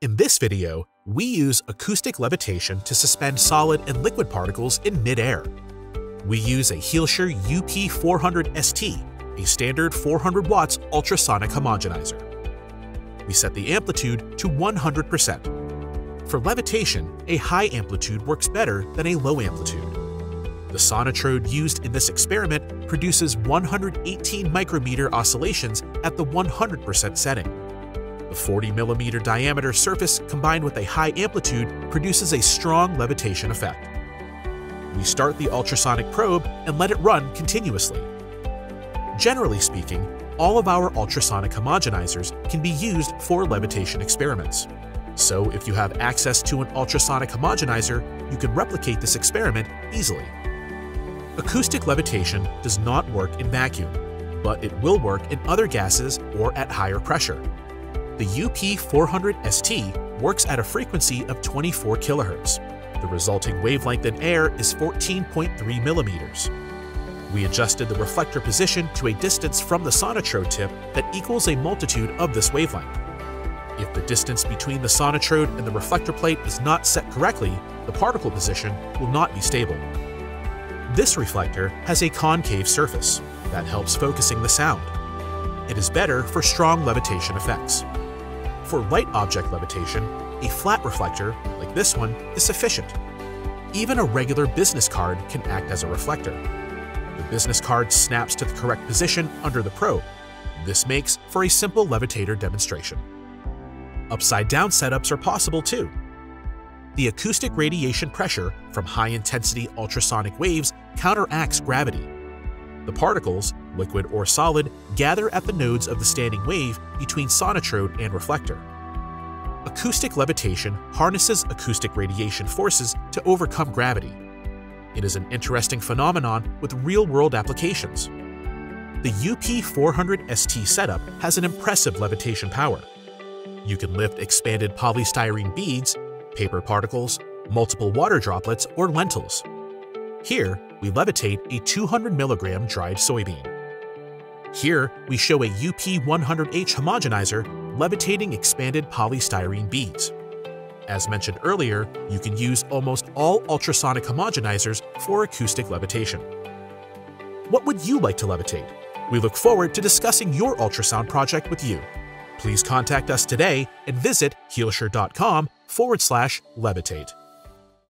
In this video, we use acoustic levitation to suspend solid and liquid particles in midair. We use a Hielscher UP400ST, a standard 400 watts ultrasonic homogenizer. We set the amplitude to 100%. For levitation, a high amplitude works better than a low amplitude. The sonotrode used in this experiment produces 118 micrometer oscillations at the 100% setting. The 40mm diameter surface combined with a high amplitude produces a strong levitation effect. We start the ultrasonic probe and let it run continuously. Generally speaking, all of our ultrasonic homogenizers can be used for levitation experiments. So if you have access to an ultrasonic homogenizer, you can replicate this experiment easily. Acoustic levitation does not work in vacuum, but it will work in other gases or at higher pressure. The UP400ST works at a frequency of 24 kHz. The resulting wavelength in air is 14.3 millimeters. We adjusted the reflector position to a distance from the sonotrode tip that equals a multitude of this wavelength. If the distance between the sonotrode and the reflector plate is not set correctly, the particle position will not be stable. This reflector has a concave surface that helps focusing the sound. It is better for strong levitation effects. For light object levitation, a flat reflector, like this one, is sufficient. Even a regular business card can act as a reflector. The business card snaps to the correct position under the probe. This makes for a simple levitator demonstration. Upside-down setups are possible too. The acoustic radiation pressure from high-intensity ultrasonic waves counteracts gravity. The particles, liquid or solid, gather at the nodes of the standing wave between sonotrode and reflector. Acoustic levitation harnesses acoustic radiation forces to overcome gravity. It is an interesting phenomenon with real-world applications. The UP400ST setup has an impressive levitation power. You can lift expanded polystyrene beads, paper particles, multiple water droplets, or lentils. Here, we levitate a 200 milligram dried soybean. Here, we show a UP100H homogenizer levitating expanded polystyrene beads. As mentioned earlier, you can use almost all ultrasonic homogenizers for acoustic levitation. What would you like to levitate? We look forward to discussing your ultrasound project with you. Please contact us today and visit hielscher.com forward slash levitate.